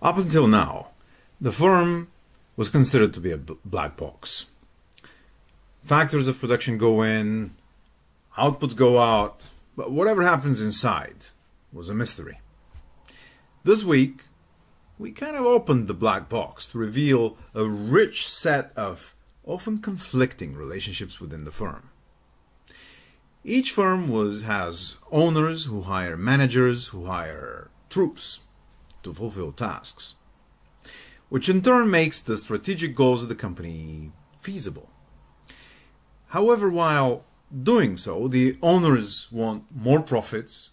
Up until now, the firm was considered to be a black box. Factors of production go in, outputs go out, but whatever happens inside was a mystery. This week, we kind of opened the black box to reveal a rich set of often conflicting relationships within the firm. Each firm was, has owners who hire managers who hire troops to fulfill tasks, which in turn makes the strategic goals of the company feasible. However, while doing so, the owners want more profits,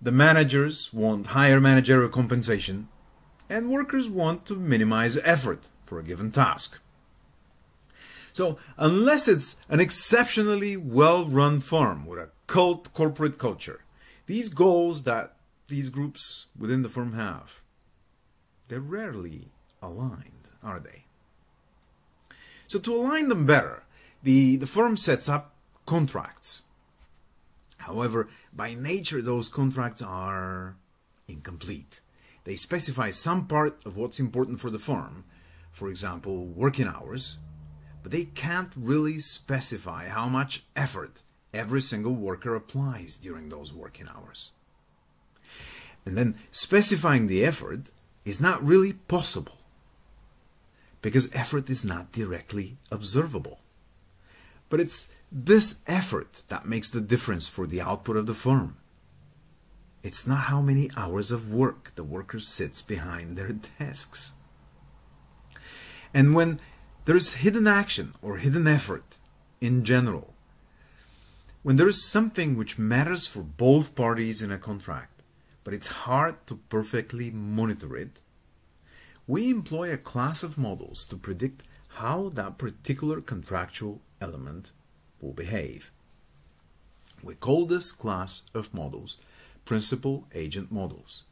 the managers want higher managerial compensation, and workers want to minimize effort for a given task. So, unless it's an exceptionally well run firm with a cult corporate culture, these goals that these groups within the firm have, they're rarely aligned, are they? So, to align them better, the, the firm sets up contracts. However, by nature, those contracts are incomplete. They specify some part of what's important for the firm, for example, working hours, but they can't really specify how much effort every single worker applies during those working hours. And then specifying the effort is not really possible because effort is not directly observable. But it's this effort that makes the difference for the output of the firm. It's not how many hours of work the worker sits behind their desks. And when there's hidden action or hidden effort in general, when there is something which matters for both parties in a contract, but it's hard to perfectly monitor it, we employ a class of models to predict how that particular contractual element will behave. We call this class of models principal agent models.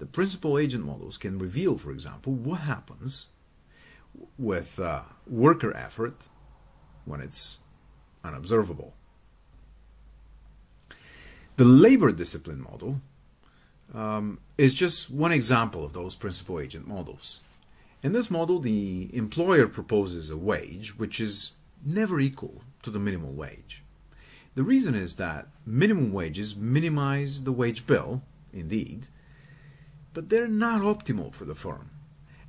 The principal agent models can reveal, for example, what happens with uh, worker effort when it's unobservable. The labor discipline model um, is just one example of those principal agent models. In this model, the employer proposes a wage which is never equal to the minimum wage. The reason is that minimum wages minimize the wage bill, indeed, but they're not optimal for the firm.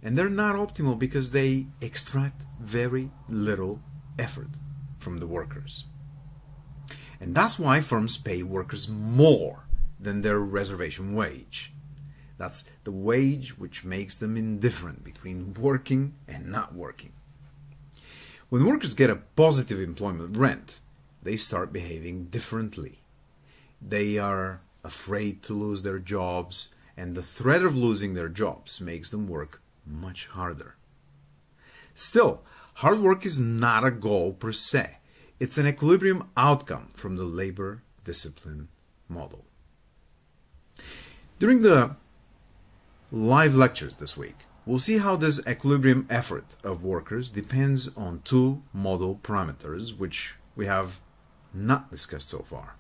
And they're not optimal because they extract very little effort from the workers. And that's why firms pay workers more than their reservation wage. That's the wage which makes them indifferent between working and not working. When workers get a positive employment rent, they start behaving differently. They are afraid to lose their jobs, and the threat of losing their jobs makes them work much harder. Still, hard work is not a goal per se. It's an equilibrium outcome from the labor discipline model. During the live lectures this week, we'll see how this equilibrium effort of workers depends on two model parameters which we have not discussed so far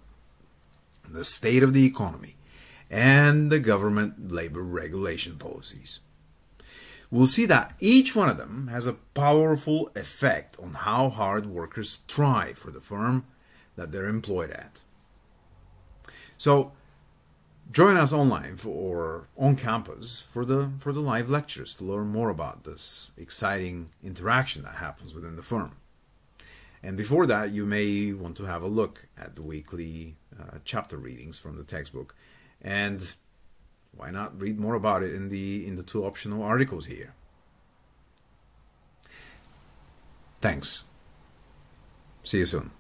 the state of the economy and the government labor regulation policies. We'll see that each one of them has a powerful effect on how hard workers try for the firm that they're employed at. So, join us online or on campus for the for the live lectures to learn more about this exciting interaction that happens within the firm. And before that, you may want to have a look at the weekly uh, chapter readings from the textbook. And why not read more about it in the in the two optional articles here? Thanks. See you soon.